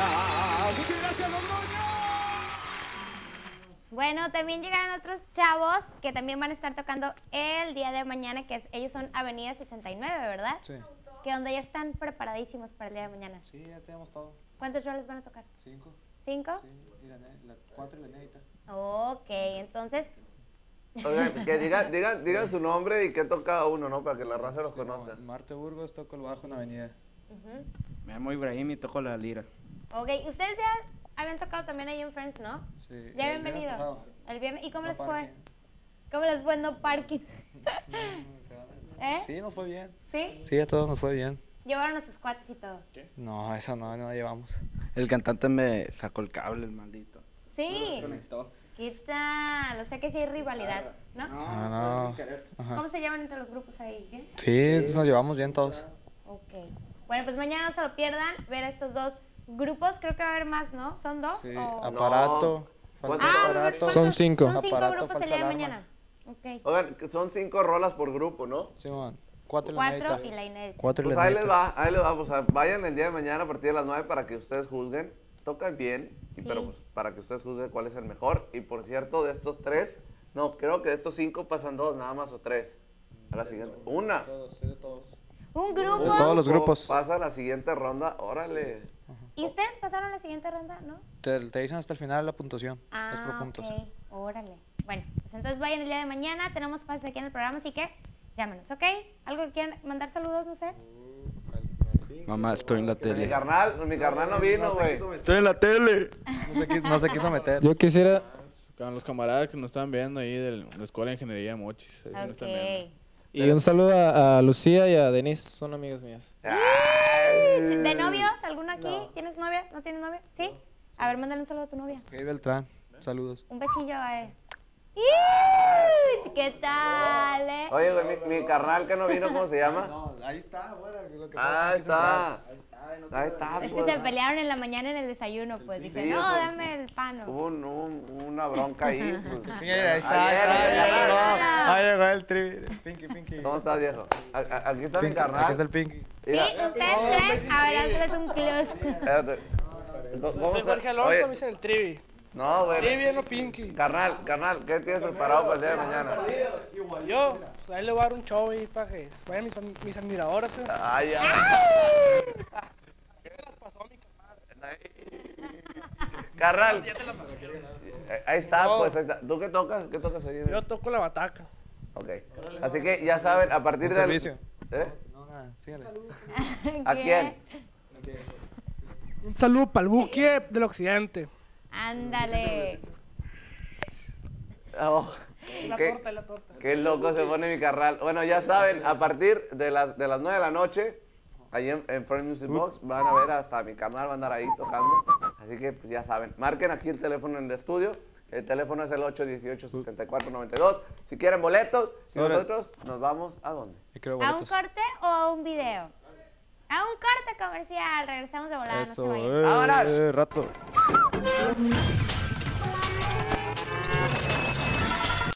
Muchas gracias, Logroño. Bueno, también llegaron otros chavos que también van a estar tocando el día de mañana, que es, ellos son Avenida 69, ¿verdad? Sí. Que donde ya están preparadísimos para el día de mañana. Sí, ya tenemos todo. ¿Cuántos roles van a tocar? Cinco. ¿Cinco? Sí, y la, cuatro y la inédita. Ok, entonces, Oigan, que digan, digan, digan su nombre y qué toca cada uno, ¿no? Para que la raza los Sí, conozca. no, Marte Burgos, toco el bajo en Avenida. ujú. Me llamo Ibrahim y toco la lira. Ok, ustedes ya habían tocado también ahí en Friends, ¿no? Sí. Ya habían venido. pasado. El viernes, ¿y cómo No les fue? parking. ¿Cómo les fue en no parking? Mm, ¿Eh? Sí, nos fue bien. ¿Sí? Sí, a todos nos fue bien. Llevaron a sus cuates y todo. No, eso no, no llevamos. El cantante me sacó el cable, el maldito. Sí. Conectó. ¿Qué tal? O sea que sí hay rivalidad, ¿no? Ah, no. ¿Cómo se llaman entre los grupos ahí? ¿Bien? Sí, nos llevamos bien todos. Ok. Bueno, pues mañana no se lo pierdan, ver a estos dos grupos. Creo que va a haber más, ¿no? ¿Son dos? Sí, o- aparato. falta ¿Cuántos Ah, son? aparato. ¿cuántos? Son cinco. Son cinco Aparato, grupos el día de mañana. Ok. Oigan, son cinco rolas por grupo, ¿no? Cuatro y la Cuatro inédita. y la inédita. Cuatro y Pues la ahí les va, ahí les va. Pues vayan el día de mañana a partir de las nueve para que ustedes juzguen. Tocan bien, y- pero Sí. pues para que ustedes juzguen cuál es el mejor. Y por cierto, de estos tres, no, creo que de estos cinco pasan dos, nada más o tres. A la siguiente. Una. Todos, sí, de todos. Un De grupo. todos los grupos. Pasa a la siguiente ronda, órale. ¿Y ustedes pasaron la siguiente ronda, no? Te, te dicen hasta el final la puntuación. es por Ah, puntos. ok. Órale. Bueno, pues entonces vayan el día de mañana. Tenemos pases aquí en el programa, así que llámenos, ¿ok? ¿Algo que quieran mandar saludos, no sé? Mamá, estoy en la Mi tele. carnal, mi carnal no vino, güey. Estoy en la tele. No se, quis- no se quiso meter. Yo quisiera, Con los camaradas que nos están viendo ahí de la Escuela de Ingeniería de Mochis. ahí sí y un saludo a, a Lucía y a Denise, son amigas mías. ¿De novios? ¿Alguno aquí? ¿Tienes novia? ¿No tienes novia? ¿Sí? A ver, mándale un saludo a tu novia. Ok, Beltrán, saludos. Un besillo a él. ¿Qué tal, eh? Oye, güey, mi, mi carnal que no vino, ¿cómo se llama? No, ahí está, bueno, lo que Ah, ahí está. Ahí está, Es que se pelearon en la mañana en el desayuno, pues. Dice, Sí, no, dame el pan. o- Hubo un- un- una bronca ahí. Pues. Sí, ahí está, ahí Ayer, está, ahí. Ahí llegó el tri, Pinky, Pinky. ¿Cómo estás, viejo? Aquí está mi Pinky, Aquí carnal. está el Pinky. ¿Sí? ¿Ustedes tres? A ver, hazles un close. espérate. ¿Cómo Soy? Jorge Alonso, me dicen el Trivi. No, güey. Trivi no Pinky. Carnal, carnal, ¿qué tienes preparado para el día de mañana? Yo, pues ahí le voy a dar un show ahí para que vayan mis, mis admiradoras. ¿eh? Ay, ya. Carnal. Eh, Ahí está, pues ahí está. ¿Tú qué tocas? ¿Qué tocas ahí? Yo toco la bataca. Ok. Así que ya saben, a partir Un del. servicio. ¿Eh? No, nada, síguele. ¿A quién? Un saludo para el buque del occidente. Ándale. Oh, La qué, torta, la torta. qué loco se pone mi carnal. Bueno, ya saben, a partir de las, de las 9 de la noche, ahí en, en Front Music Box, van a ver hasta mi carnal va a andar ahí tocando. Así que pues, ya saben, marquen aquí el teléfono en el estudio. El teléfono es el 818-7492. Si quieren boletos, y Ahora- nosotros nos vamos a dónde. ¿A un corte o a un video? A un corte comercial. Regresamos de volada, no se Eso, vayan. eh, eh, rato.